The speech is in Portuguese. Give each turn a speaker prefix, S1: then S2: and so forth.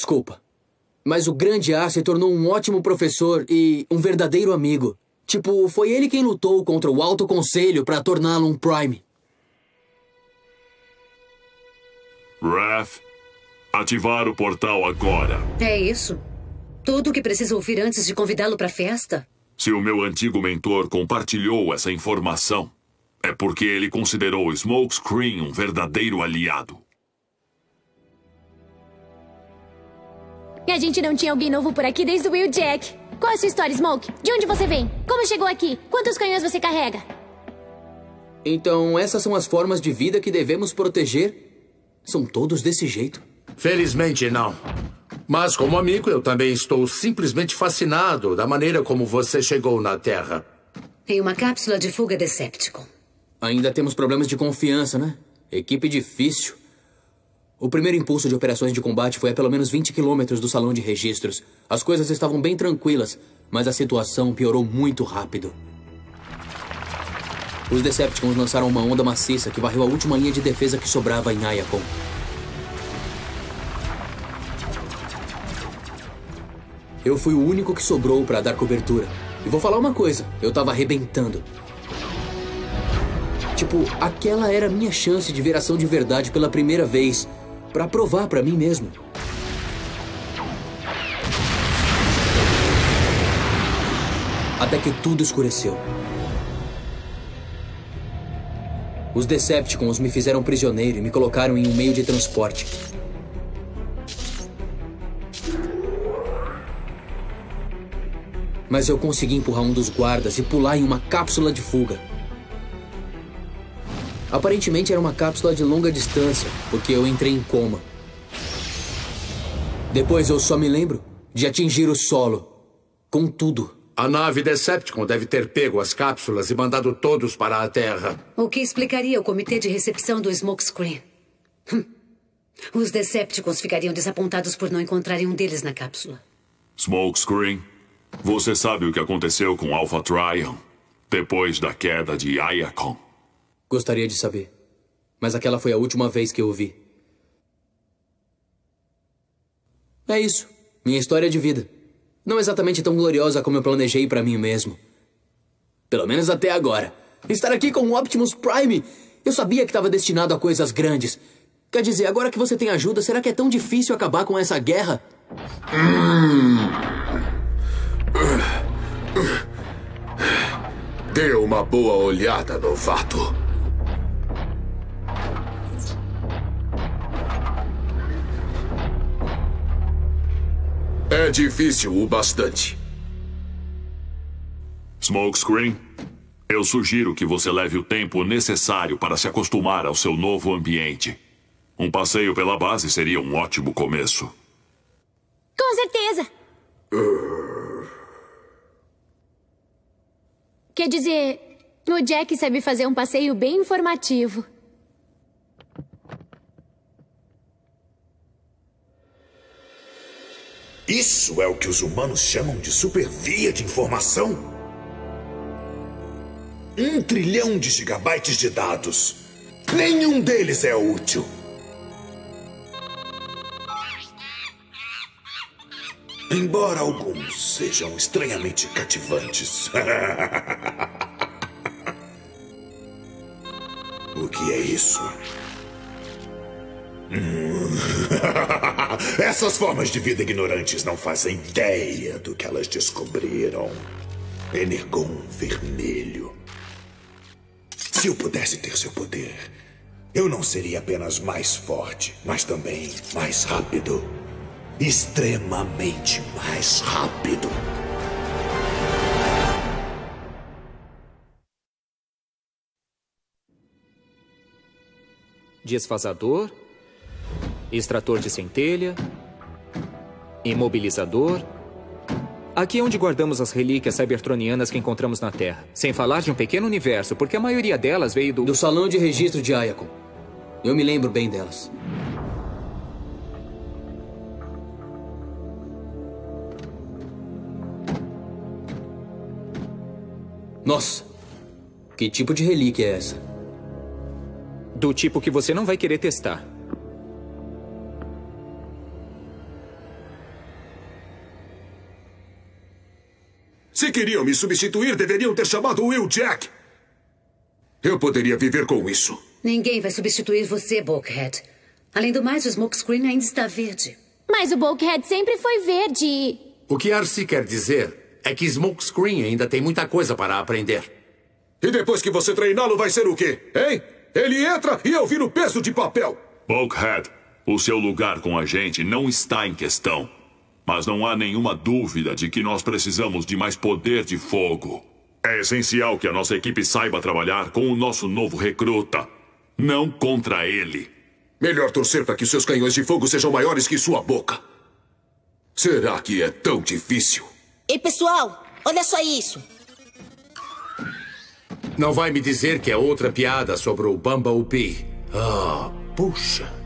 S1: Desculpa. Mas o Grande A se tornou um ótimo professor e um verdadeiro amigo. Tipo, foi ele quem lutou contra o Alto Conselho para torná-lo um Prime.
S2: Wrath, ativar o portal agora.
S3: É isso? Tudo o que preciso ouvir antes de convidá-lo para a festa?
S2: Se o meu antigo mentor compartilhou essa informação, é porque ele considerou Smokescreen um verdadeiro aliado.
S4: A gente não tinha alguém novo por aqui desde o Will Jack. Qual é a sua história, Smoke? De onde você vem? Como chegou aqui? Quantos canhões você carrega?
S1: Então, essas são as formas de vida que devemos proteger? São todos desse jeito?
S5: Felizmente não. Mas, como amigo, eu também estou simplesmente fascinado da maneira como você chegou na Terra.
S3: Em uma cápsula de fuga Decepticon.
S1: Ainda temos problemas de confiança, né? Equipe difícil. O primeiro impulso de operações de combate foi a pelo menos 20 quilômetros do salão de registros. As coisas estavam bem tranquilas, mas a situação piorou muito rápido. Os Decepticons lançaram uma onda maciça que varreu a última linha de defesa que sobrava em Ayakon. Eu fui o único que sobrou para dar cobertura. E vou falar uma coisa, eu tava arrebentando. Tipo, aquela era a minha chance de ver ação de verdade pela primeira vez, para provar para mim mesmo. Até que tudo escureceu. Os Decepticons me fizeram prisioneiro e me colocaram em um meio de transporte. Mas eu consegui empurrar um dos guardas e pular em uma cápsula de fuga. Aparentemente era uma cápsula de longa distância, porque eu entrei em coma. Depois eu só me lembro de atingir o solo. Com tudo.
S5: A nave Decepticon deve ter pego as cápsulas e mandado todos para a Terra.
S3: O que explicaria o comitê de recepção do Smokescreen. Hum. Os Decepticons ficariam desapontados por não encontrarem um deles na cápsula.
S2: Smokescreen, você sabe o que aconteceu com Alpha Trion depois da queda de Ayakon?
S1: Gostaria de saber. Mas aquela foi a última vez que eu o vi. É isso. Minha história de vida. Não exatamente tão gloriosa como eu planejei para mim mesmo. Pelo menos até agora. Estar aqui com o Optimus Prime. Eu sabia que estava destinado a coisas grandes. Quer dizer, agora que você tem ajuda, será que é tão difícil acabar com essa guerra?
S5: Dê uma boa olhada, novato. É difícil o bastante.
S2: Smokescreen, eu sugiro que você leve o tempo necessário para se acostumar ao seu novo ambiente. Um passeio pela base seria um ótimo começo.
S4: Com certeza. Quer dizer, o Jack sabe fazer um passeio bem informativo.
S6: Isso é o que os humanos chamam de supervia de informação? Um trilhão de gigabytes de dados. Nenhum deles é útil. Embora alguns sejam estranhamente cativantes. o que é isso? Essas formas de vida ignorantes não fazem ideia do que elas descobriram. Energon vermelho. Se eu pudesse ter seu poder, eu não seria apenas mais forte, mas também mais rápido. Extremamente mais rápido.
S7: Desfazador, extrator de centelha, imobilizador. Aqui é onde guardamos as relíquias cybertronianas que encontramos na Terra. Sem falar de um pequeno universo, porque a maioria delas veio do...
S1: Do salão de registro de Ayakon. Eu me lembro bem delas. Nossa! Que tipo de relíquia é essa?
S7: Do tipo que você não vai querer testar.
S8: Se queriam me substituir, deveriam ter chamado Will Jack. Eu poderia viver com isso.
S3: Ninguém vai substituir você, Bulkhead. Além do mais, o smokescreen ainda está verde.
S4: Mas o Bulkhead sempre foi verde.
S5: O que Arcee quer dizer é que Smokescreen ainda tem muita coisa para aprender.
S8: E depois que você treiná-lo, vai ser o quê? Hein? Ele entra e eu viro peso de papel.
S2: Bulkhead, o seu lugar com a gente não está em questão. Mas não há nenhuma dúvida de que nós precisamos de mais poder de fogo. É essencial que a nossa equipe saiba trabalhar com o nosso novo recruta, não contra ele.
S8: Melhor torcer para que seus canhões de fogo sejam maiores que sua boca. Será que é tão difícil?
S9: Ei, pessoal, olha só isso.
S5: Não vai me dizer que é outra piada sobre o Bumblebee. Ah, puxa.